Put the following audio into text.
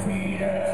freedom.